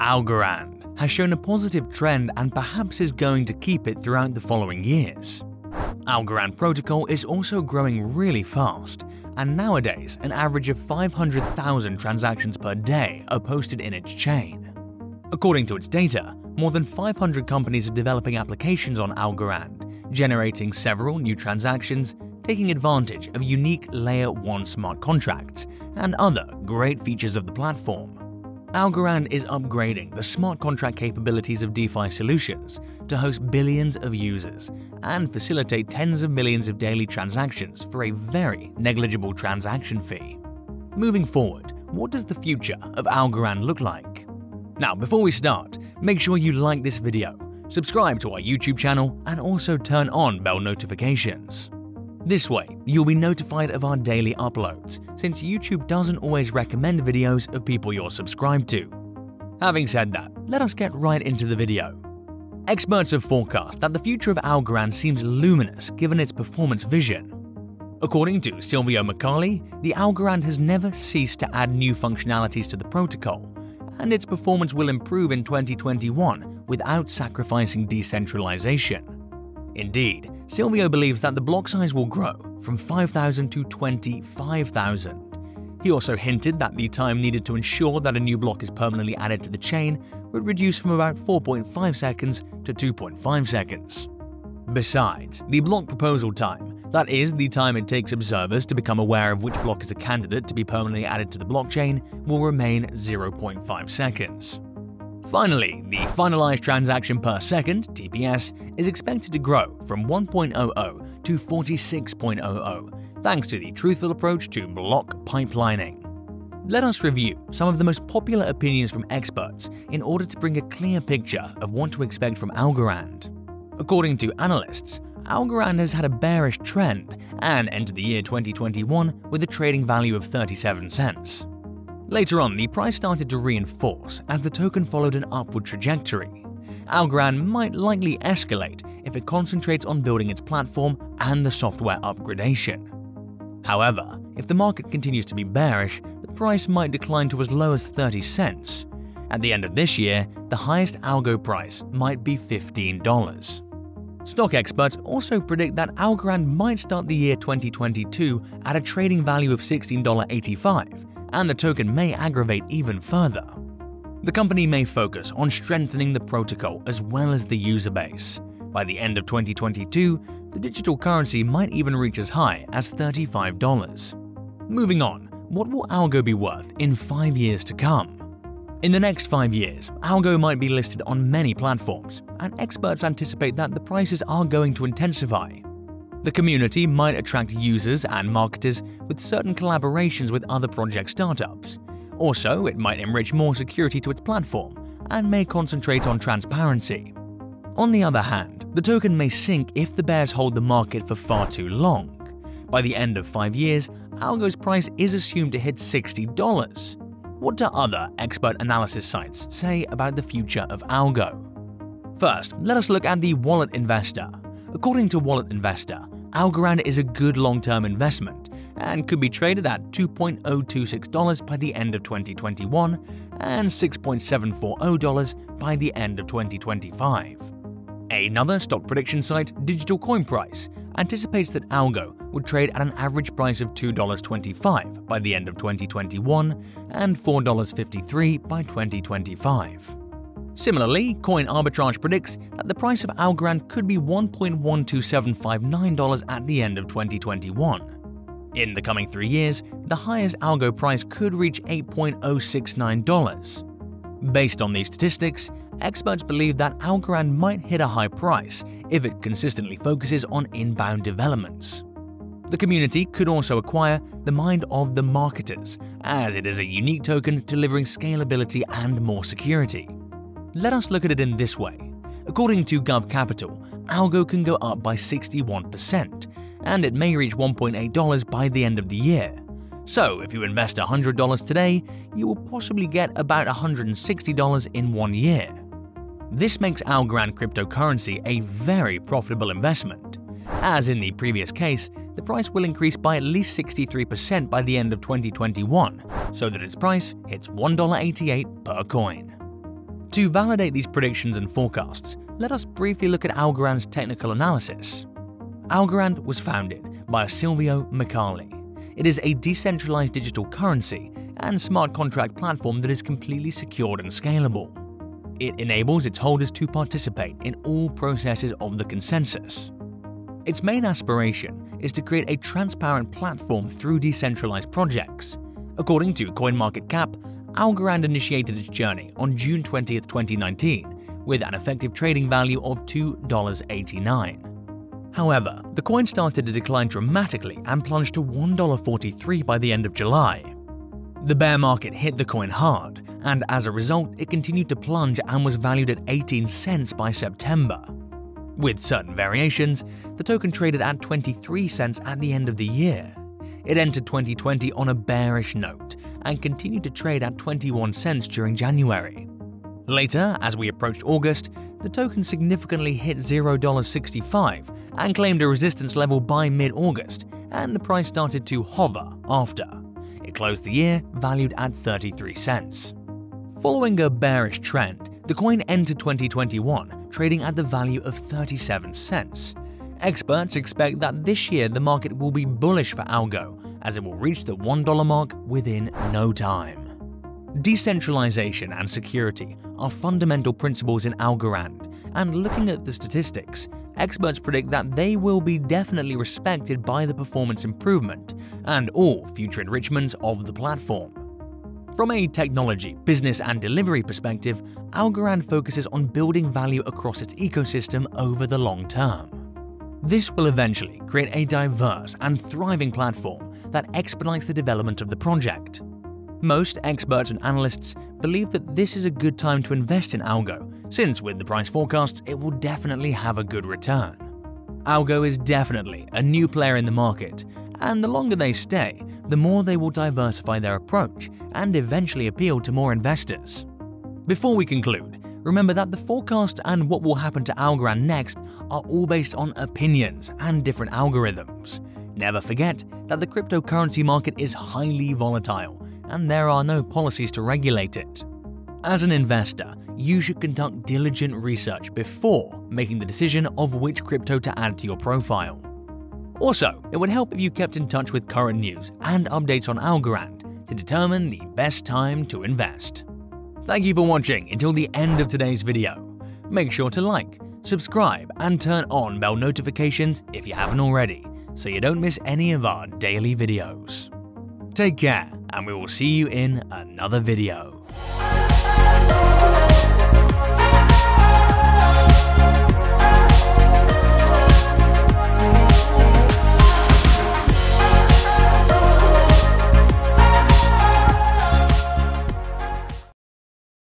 Algorand has shown a positive trend and perhaps is going to keep it throughout the following years. Algorand protocol is also growing really fast, and nowadays an average of 500,000 transactions per day are posted in its chain. According to its data, more than 500 companies are developing applications on Algorand, generating several new transactions, taking advantage of unique Layer 1 smart contracts and other great features of the platform. Algorand is upgrading the smart contract capabilities of DeFi solutions to host billions of users and facilitate tens of millions of daily transactions for a very negligible transaction fee. Moving forward, what does the future of Algorand look like? Now, before we start, make sure you like this video, subscribe to our YouTube channel, and also turn on bell notifications. This way, you'll be notified of our daily uploads, since YouTube doesn't always recommend videos of people you're subscribed to. Having said that, let us get right into the video. Experts have forecast that the future of Algorand seems luminous given its performance vision. According to Silvio Micali, the Algorand has never ceased to add new functionalities to the protocol, and its performance will improve in 2021 without sacrificing decentralization. Indeed, Silvio believes that the block size will grow from 5,000 to 25,000. He also hinted that the time needed to ensure that a new block is permanently added to the chain would reduce from about 4.5 seconds to 2.5 seconds. Besides, the block proposal time, that is, the time it takes observers to become aware of which block is a candidate to be permanently added to the blockchain, will remain 0.5 seconds. Finally, the finalized transaction per second (TPS) is expected to grow from 1.00 to 46.00 thanks to the truthful approach to block pipelining. Let us review some of the most popular opinions from experts in order to bring a clear picture of what to expect from Algorand. According to analysts, Algorand has had a bearish trend and entered the year 2021 with a trading value of 37 cents. Later on, the price started to reinforce as the token followed an upward trajectory. Algorand might likely escalate if it concentrates on building its platform and the software upgradation. However, if the market continues to be bearish, the price might decline to as low as 30 cents. At the end of this year, the highest algo price might be $15. Stock experts also predict that Algorand might start the year 2022 at a trading value of $16.85 and the token may aggravate even further. The company may focus on strengthening the protocol as well as the user base. By the end of 2022, the digital currency might even reach as high as $35. Moving on, what will Algo be worth in 5 years to come? In the next 5 years, Algo might be listed on many platforms, and experts anticipate that the prices are going to intensify. The community might attract users and marketers with certain collaborations with other project startups. Also, it might enrich more security to its platform and may concentrate on transparency. On the other hand, the token may sink if the bears hold the market for far too long. By the end of 5 years, Algo's price is assumed to hit $60. What do other expert analysis sites say about the future of Algo? First, let us look at the Wallet Investor. According to Wallet Investor, Algorand is a good long-term investment and could be traded at $2.026 by the end of 2021 and $6.740 by the end of 2025. Another stock prediction site, Digital Coin Price, anticipates that Algo would trade at an average price of $2.25 by the end of 2021 and $4.53 by 2025. Similarly, Coin Arbitrage predicts that the price of Algorand could be $1.12759 at the end of 2021. In the coming three years, the highest algo price could reach $8.069. Based on these statistics, experts believe that Algorand might hit a high price if it consistently focuses on inbound developments. The community could also acquire the mind of the marketers, as it is a unique token delivering scalability and more security. Let us look at it in this way. According to Gov Capital, Algo can go up by 61%, and it may reach $1.8 by the end of the year. So if you invest $100 today, you will possibly get about $160 in one year. This makes Algorand cryptocurrency a very profitable investment. As in the previous case, the price will increase by at least 63% by the end of 2021, so that its price hits $1.88 per coin. To validate these predictions and forecasts, let us briefly look at Algorand's technical analysis. Algorand was founded by Silvio Micali. It is a decentralized digital currency and smart contract platform that is completely secured and scalable. It enables its holders to participate in all processes of the consensus. Its main aspiration is to create a transparent platform through decentralized projects. According to CoinMarketCap, Algorand initiated its journey on June 20, 2019, with an effective trading value of $2.89. However, the coin started to decline dramatically and plunged to $1.43 by the end of July. The bear market hit the coin hard, and as a result, it continued to plunge and was valued at 18 cents by September. With certain variations, the token traded at 23 cents at the end of the year. It entered 2020 on a bearish note and continued to trade at 21 cents during January. Later, as we approached August, the token significantly hit $0.65 and claimed a resistance level by mid August, and the price started to hover after. It closed the year valued at 33 cents. Following a bearish trend, the coin entered 2021 trading at the value of 37 cents. Experts expect that this year the market will be bullish for Algo as it will reach the $1 mark within no time. Decentralization and security are fundamental principles in Algorand, and looking at the statistics, experts predict that they will be definitely respected by the performance improvement and all future enrichments of the platform. From a technology, business, and delivery perspective, Algorand focuses on building value across its ecosystem over the long term. This will eventually create a diverse and thriving platform that expedites the development of the project. Most experts and analysts believe that this is a good time to invest in Algo, since with the price forecasts, it will definitely have a good return. Algo is definitely a new player in the market, and the longer they stay, the more they will diversify their approach and eventually appeal to more investors. Before we conclude, remember that the forecast and what will happen to Algorand next are all based on opinions and different algorithms. Never forget that the cryptocurrency market is highly volatile and there are no policies to regulate it. As an investor, you should conduct diligent research before making the decision of which crypto to add to your profile. Also, it would help if you kept in touch with current news and updates on Algorand to determine the best time to invest. Thank you for watching until the end of today's video. Make sure to like, subscribe, and turn on bell notifications if you haven't already, so you don't miss any of our daily videos. Take care, and we will see you in another video.